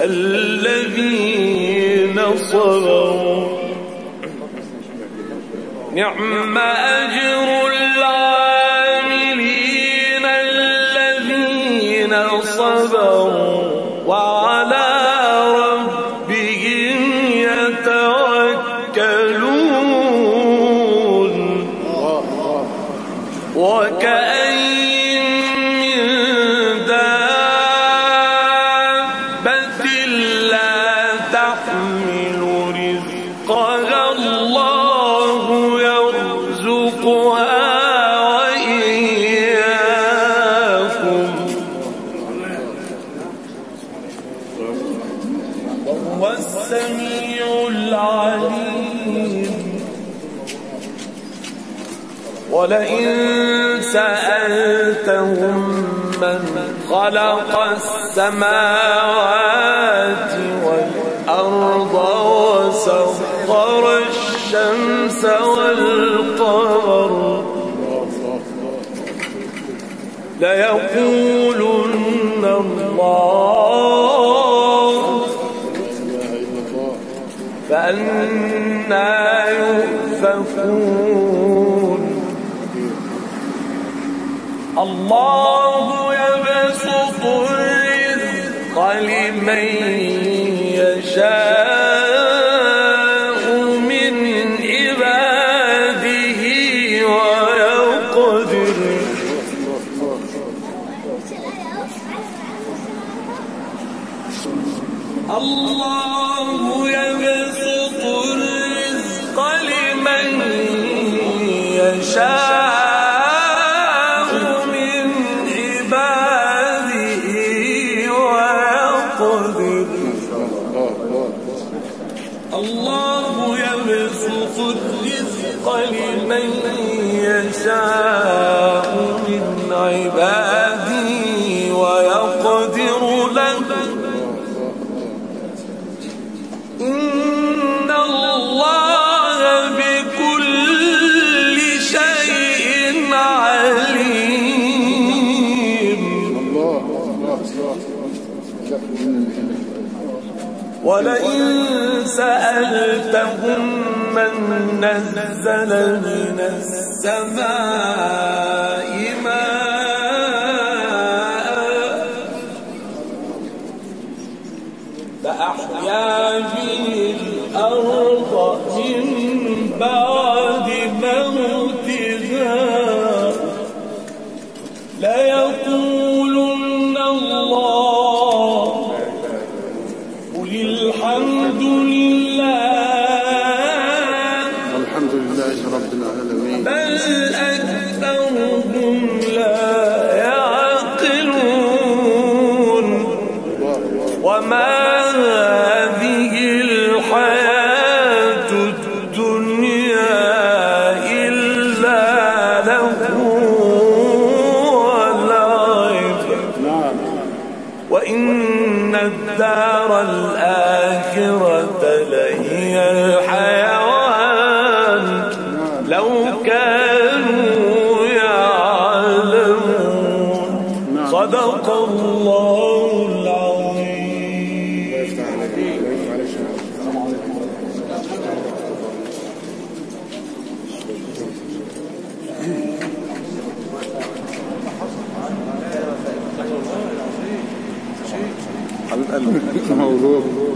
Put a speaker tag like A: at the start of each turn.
A: الذين صبروا نعم أجر الله الله يرزقها وإياكم وهو السميع العليم ولئن سألتهم من خلق السماوات والأرض والشمس والقمر ليقولن الله فأنا يؤفكون الله يبسط الرزق لمن يشاء ويقدر الله يبسط الرزق لمن يشاء من عباده ويقدر الله يبسط الرزق لمن يشاء من عبادي ويقدر له إن الله بكل شيء عليم الله الله الله ولئن سألتهم من نزل من السماء ماء فأحيا به الأرض لله رب العالمين بل أكثرهم لا يعقلون وما هذه الحياة الدنيا إلا له ولعب وإن الدار الآخرة لهي الحياة كانوا يعلمون صدق الله العظيم حبيب قلبي موضوع